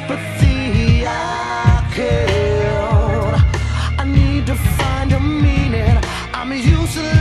sympathy I. I need to find a meaning. I'm useless.